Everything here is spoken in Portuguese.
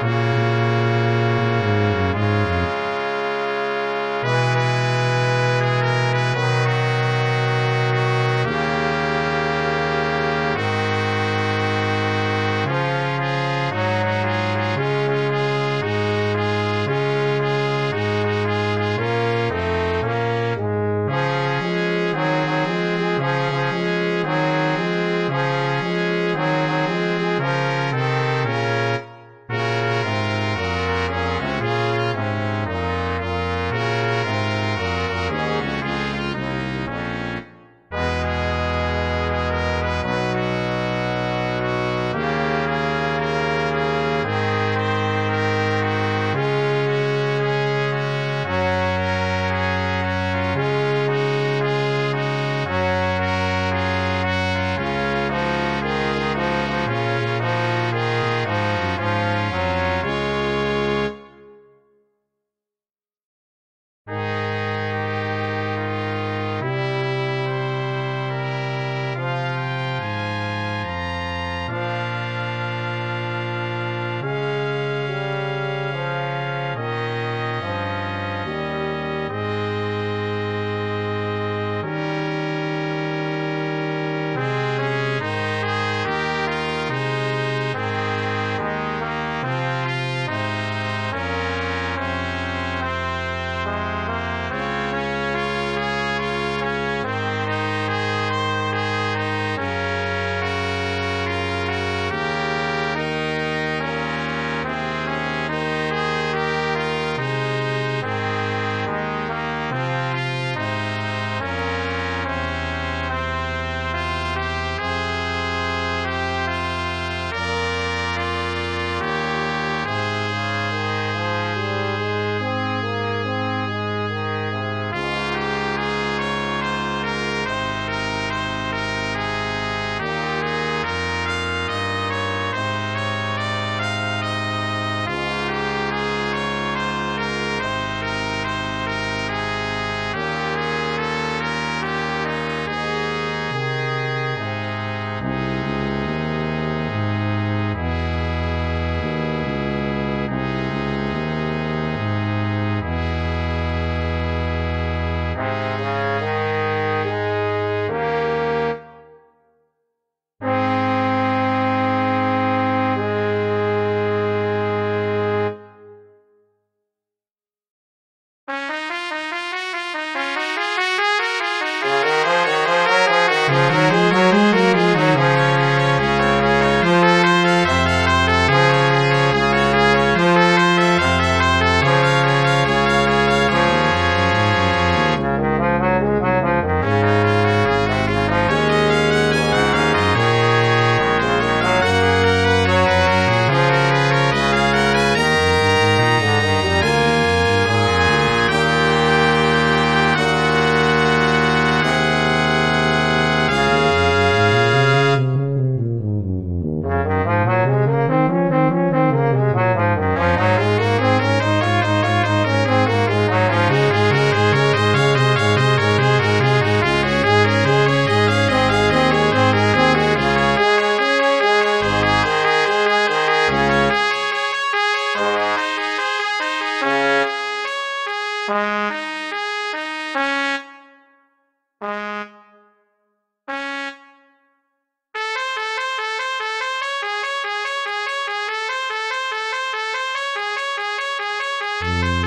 Música Música